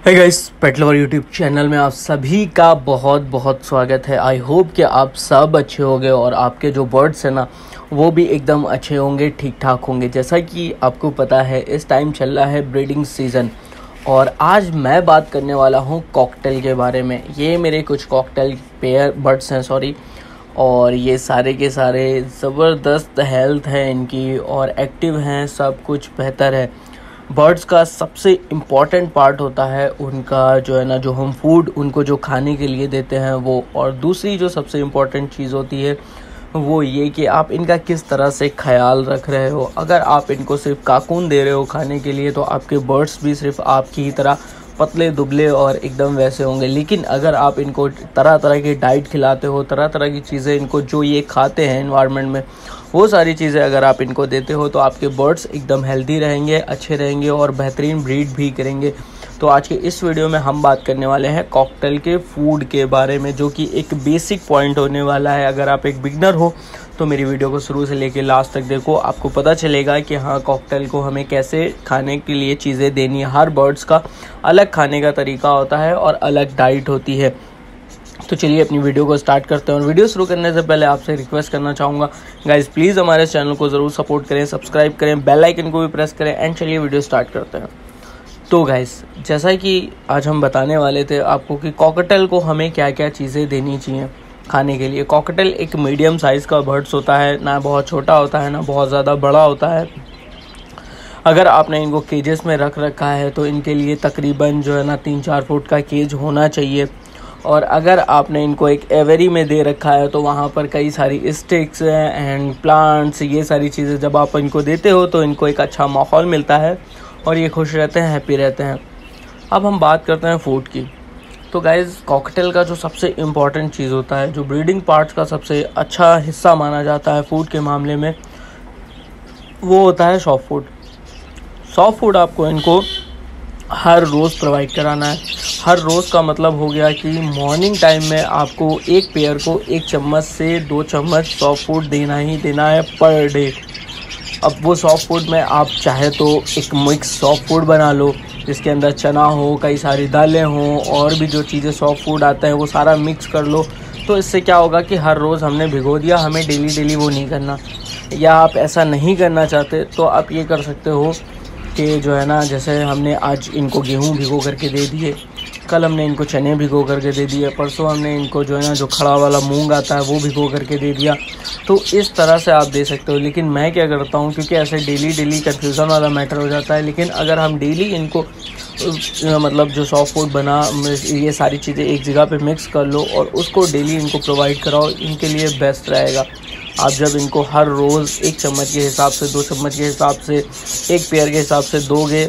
है guys pet lover YouTube channel में आप सभी का बहुत बहुत स्वागत है। आई होप कि आप सब अच्छे होंगे और आपके जो बर्ड्स हैं ना, वो भी एकदम अच्छे होंगे ठीक ठाक होंगे। जैसा कि आपको पता है, इस टाइम चल रहा है ब्रीडिंग सीज़न और आज मैं बात करने वाला हूँ कॉकटेल के बारे में। ये मेरे कुछ कॉकटेल पेयर बर्ड्स हैं सॉरी और ये सारे के सारे ज़बरदस्त हेल्थ है इनकी और एक्टिव हैं, सब कुछ बेहतर है। बर्ड्स का सबसे इंपॉर्टेंट पार्ट होता है उनका जो है ना, जो हम फ़ूड उनको जो खाने के लिए देते हैं वो। और दूसरी जो सबसे इंपॉर्टेंट चीज़ होती है वो ये कि आप इनका किस तरह से ख्याल रख रहे हो। अगर आप इनको सिर्फ़ काकून दे रहे हो खाने के लिए तो आपके बर्ड्स भी सिर्फ़ आपकी ही तरह पतले, दुबले और एकदम वैसे होंगे। लेकिन अगर आप इनको तरह तरह की डाइट खिलाते हो तरह तरह की चीज़ें इनको जो ये खाते हैं इन्वायरमेंट में वो सारी चीज़ें अगर आप इनको देते हो तो आपके बर्ड्स एकदम हेल्दी रहेंगे, अच्छे रहेंगे और बेहतरीन ब्रीड भी करेंगे। तो आज के इस वीडियो में हम बात करने वाले हैं कॉकटेल के फ़ूड के बारे में, जो कि एक बेसिक पॉइंट होने वाला है। अगर आप एक बिगनर हो तो मेरी वीडियो को शुरू से लेकर लास्ट तक देखो। आपको पता चलेगा कि हाँ कॉकटेल को हमें कैसे खाने के लिए चीज़ें देनी है। हर बर्ड्स का अलग खाने का तरीका होता है और अलग डाइट होती है। तो चलिए अपनी वीडियो को स्टार्ट करते हैं और वीडियो शुरू करने से पहले आपसे रिक्वेस्ट करना चाहूँगा। गाइज़ प्लीज़ हमारे चैनल को ज़रूर सपोर्ट करें सब्सक्राइब करें बेल आइकन को भी प्रेस करें एंड चलिए वीडियो स्टार्ट करते हैं। तो गाइज़ जैसा कि आज हम बताने वाले थे आपको कि कॉकटल को हमें क्या क्या चीज़ें देनी चाहिए खाने के लिए। कॉकटल एक मीडियम साइज़ का बर्ड्स होता है, ना बहुत छोटा होता है, ना बहुत ज़्यादा बड़ा होता है। अगर आपने इनको केजेस में रख रखा है तो इनके लिए तकरीबन जो है ना तीन चार फुट का केज होना चाहिए। और अगर आपने इनको एक एवरी में दे रखा है तो वहाँ पर कई सारी स्टिक्स एंड प्लांट्स ये सारी चीज़ें जब आप इनको देते हो तो इनको एक अच्छा माहौल मिलता है और ये खुश रहते हैं हैप्पी रहते हैं। अब हम बात करते हैं फ़ूड की। तो गाइज़ कॉकटेल का जो सबसे इंपॉर्टेंट चीज़ होता है, जो ब्रीडिंग पार्ट्स का सबसे अच्छा हिस्सा माना जाता है फ़ूड के मामले में, वो होता है सॉफ्ट फ़ूड सॉफ्ट फ़ूड आपको इनको हर रोज़ प्रोवाइड कराना है। हर रोज़ का मतलब हो गया कि मॉर्निंग टाइम में आपको एक पेयर को एक चम्मच से दो चम्मच सॉफ्ट फ़ूड देना ही देना है पर डे अब वो सॉफ्ट फ़ूड में आप चाहे तो एक मिक्स सॉफ्ट फ़ूड बना लो, जिसके अंदर चना हो, कई सारी दालें हों, और भी जो चीज़ें सॉफ्ट फ़ूड आता है, वो सारा मिक्स कर लो। तो इससे क्या होगा कि हर रोज़ हमने भिगो दिया, हमें डेली डेली वो नहीं करना। या आप ऐसा नहीं करना चाहते तो आप ये कर सकते हो कि जो है ना, जैसे हमने आज इनको गेहूँ भिगो करके दे दिए, कल हमने इनको चने भिगो करके दे दिए, परसों हमने इनको जो है ना, जो खड़ा वाला मूंग आता है, वो भिगो करके दे दिया। तो इस तरह से आप दे सकते हो, लेकिन मैं क्या करता हूँ, क्योंकि ऐसे डेली डेली कन्फ्यूज़न वाला मैटर हो जाता है, लेकिन अगर हम डेली इनको मतलब जो सॉफ्ट फ़ूड बना, ये सारी चीज़ें एक जगह पे मिक्स कर लो और उसको डेली इनको प्रोवाइड कराओ, इनके लिए बेस्ट रहेगा। आप जब इनको हर रोज़ एक चम्मच के हिसाब से, दो चम्मच के हिसाब से, एक पेयर के हिसाब से दोगे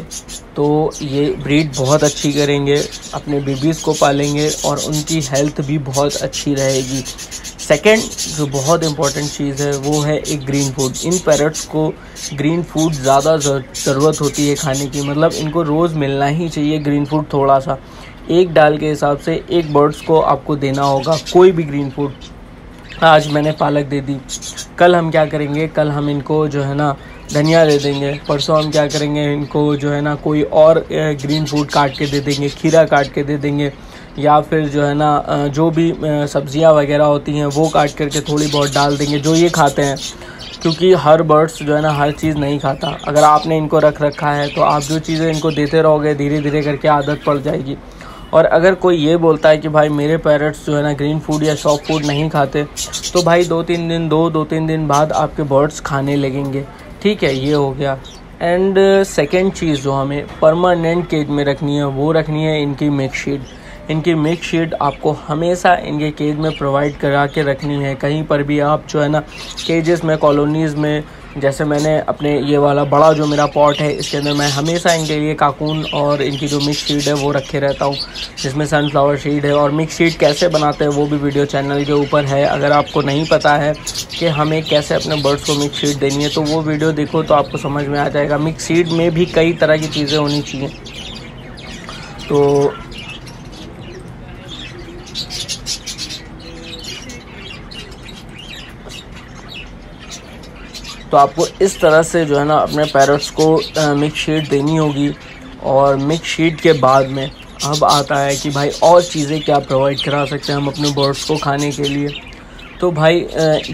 तो ये ब्रीड बहुत अच्छी करेंगे, अपने बेबीज़ को पालेंगे और उनकी हेल्थ भी बहुत अच्छी रहेगी। सेकंड जो बहुत इंपॉर्टेंट चीज़ है, वो है एक ग्रीन फ़ूड इन पैरट्स को ग्रीन फ़ूड ज़्यादा ज़रूरत होती है खाने की। मतलब इनको रोज़ मिलना ही चाहिए ग्रीन फ़ूड थोड़ा सा। एक डाल के हिसाब से एक बर्ड्स को आपको देना होगा, कोई भी ग्रीन फ़ूड आज मैंने पालक दे दी। कल हम क्या करेंगे? कल हम इनको जो है ना, धनिया दे देंगे। परसों हम क्या करेंगे? इनको जो है ना, कोई और ग्रीन फ़ूड काट के दे देंगे, खीरा काट के दे देंगे, या फिर जो है ना जो भी सब्ज़ियाँ वगैरह होती हैं, वो काट करके थोड़ी बहुत डाल देंगे, जो ये खाते हैं। क्योंकि हर बर्ड्स जो है ना, हर चीज़ नहीं खाता। अगर आपने इनको रख रखा है तो आप जो चीज़ें इनको देते रहोगे धीरे धीरे करके आदत पड़ जाएगी। और अगर कोई ये बोलता है कि भाई मेरे पेरेंट्स जो है ना ग्रीन फ़ूड या सॉफ्ट फ़ूड नहीं खाते तो भाई दो तीन दिन, दो दो तीन दिन बाद आपके बर्ड्स खाने लगेंगे। ठीक है, ये हो गया। एंड सेकेंड चीज़ जो हमें परमानेंट केज में रखनी है, वो रखनी है इनकी मिल्क शीट इनकी मिल्क शीट आपको हमेशा इनके केज में प्रोवाइड करा के रखनी है। कहीं पर भी आप जो है ना केजेस में कॉलोनीज़ में जैसे मैंने अपने ये वाला बड़ा जो मेरा पॉट है, इसके अंदर मैं हमेशा इनके लिए काकून और इनकी जो मिक्स शीड है वो रखे रहता हूँ, जिसमें सनफ्लावर शीड है और मिक्स शीड कैसे बनाते हैं वो भी वीडियो चैनल के ऊपर है। अगर आपको नहीं पता है कि हमें कैसे अपने बर्ड्स को मिक्स शीट देनी है तो वो वीडियो देखो तो आपको समझ में आ जाएगा। मिक्स शीड में भी कई तरह की चीज़ें होनी चाहिए। तो तो आपको इस तरह से जो है ना अपने पैरट्स को मिक्स शीट देनी होगी और मिक्स शीट के बाद में अब आता है कि भाई और चीज़ें क्या प्रोवाइड करा सकते हैं हम अपने बर्ड्स को खाने के लिए। तो भाई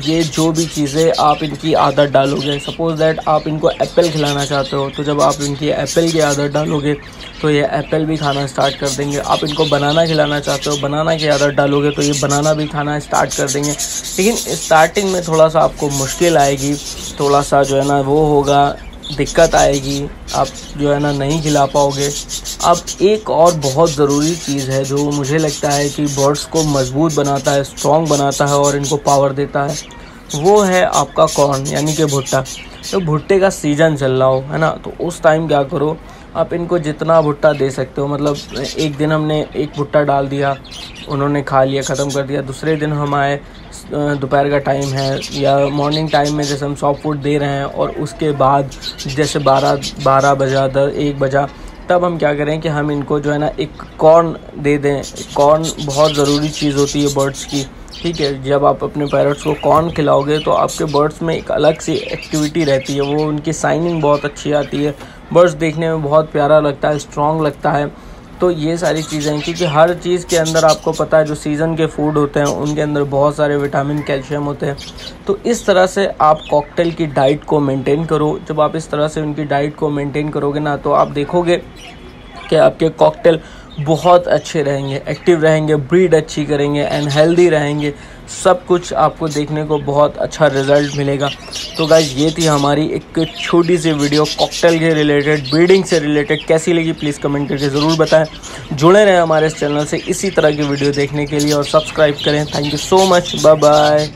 ये जो भी चीज़ें आप इनकी आदत डालोगे सपोज़ दैट आप इनको एप्पल खिलाना चाहते हो तो जब आप इनकी एप्पल की आदत डालोगे तो ये एप्पल भी खाना स्टार्ट कर देंगे। आप इनको बनाना खिलाना चाहते हो बनाना की आदत डालोगे तो ये बनाना भी खाना स्टार्ट कर देंगे। लेकिन स्टार्टिंग में थोड़ा सा आपको मुश्किल आएगी। थोड़ा सा जो है ना वो होगा, दिक्कत आएगी, आप जो है ना नहीं खिला पाओगे। अब एक और बहुत ज़रूरी चीज़ है जो मुझे लगता है कि बर्ड्स को मज़बूत बनाता है स्ट्रॉन्ग बनाता है और इनको पावर देता है, वो है आपका कॉर्न यानी कि भुट्टा। तो भुट्टे का सीज़न चल रहा हो, है ना? तो उस टाइम क्या करो आप इनको जितना भुट्टा दे सकते हो मतलब एक दिन हमने एक भुट्टा डाल दिया, उन्होंने खा लिया, ख़त्म कर दिया। दूसरे दिन हम आए, दोपहर का टाइम है, या मॉर्निंग टाइम में जैसे हम सॉफ्ट फ़ूड दे रहे हैं, और उसके बाद जैसे बारह बारह बजा, दस, एक बजा, तब हम क्या करें कि हम इनको जो है ना, एक कॉर्न दे दें। कॉर्न बहुत ज़रूरी चीज़ होती है बर्ड्स की, ठीक है? जब आप अपने पैरट्स को कॉर्न खिलाओगे तो आपके बर्ड्स में एक अलग सी एक्टिविटी रहती है, वो उनकी साइनिंग बहुत अच्छी आती है। बर्ड्स देखने में बहुत प्यारा लगता है स्ट्रॉन्ग लगता है। तो ये सारी चीज़ें हैं, क्योंकि हर चीज़ के अंदर आपको पता है, जो सीज़न के फ़ूड होते हैं, उनके अंदर बहुत सारे विटामिन कैल्शियम होते हैं। तो इस तरह से आप कॉकटेल की डाइट को मेंटेन करो। जब आप इस तरह से उनकी डाइट को मेंटेन करोगे ना तो आप देखोगे कि आपके कॉकटेल बहुत अच्छे रहेंगे एक्टिव रहेंगे ब्रीड अच्छी करेंगे एंड हेल्दी रहेंगे। सब कुछ आपको देखने को बहुत अच्छा रिज़ल्ट मिलेगा। तो गाइज़ ये थी हमारी एक छोटी सी वीडियो कॉकटेल के रिलेटेड ब्रीडिंग से रिलेटेड कैसी लगी प्लीज़ कमेंट करके ज़रूर बताएँ। जुड़े रहें हमारे इस चैनल से इसी तरह की वीडियो देखने के लिए और सब्सक्राइब करें। Thank you so much bye bye